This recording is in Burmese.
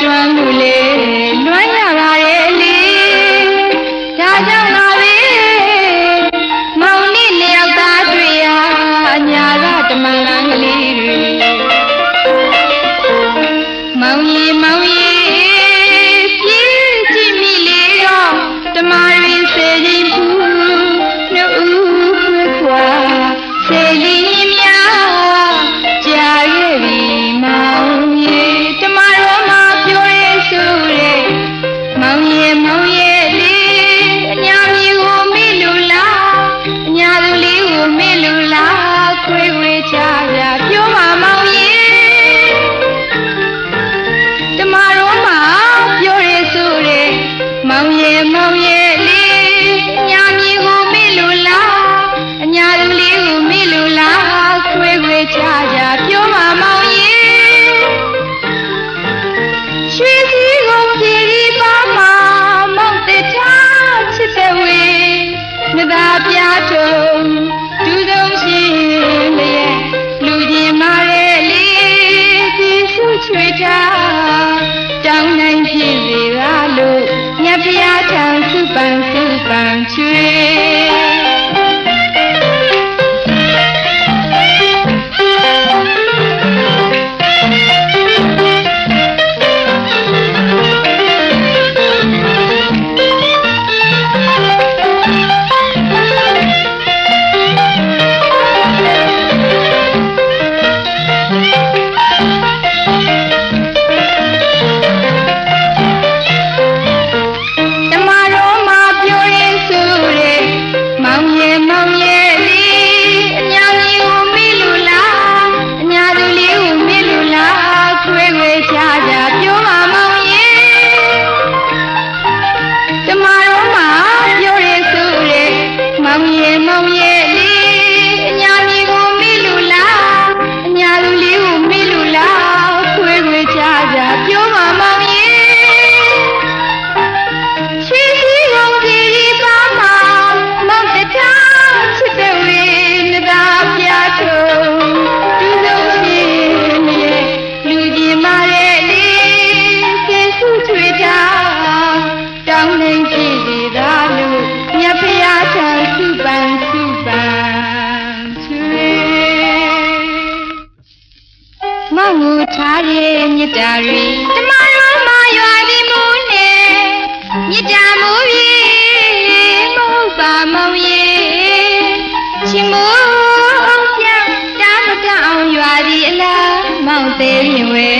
ကျွမ်းမှုလေလွမ်းရပါရဲ့လေ ချွေချာ ထားရဲ့မြစ်တာတွေတမလုံးမရွာသည်မူနဲ့မြစ်တာမူရေမဟုတ်ပါမောင်ရေချင်းမိုးပြတာမတောင်ရွာသည်အလားမောင်သေးရင်ဝဲ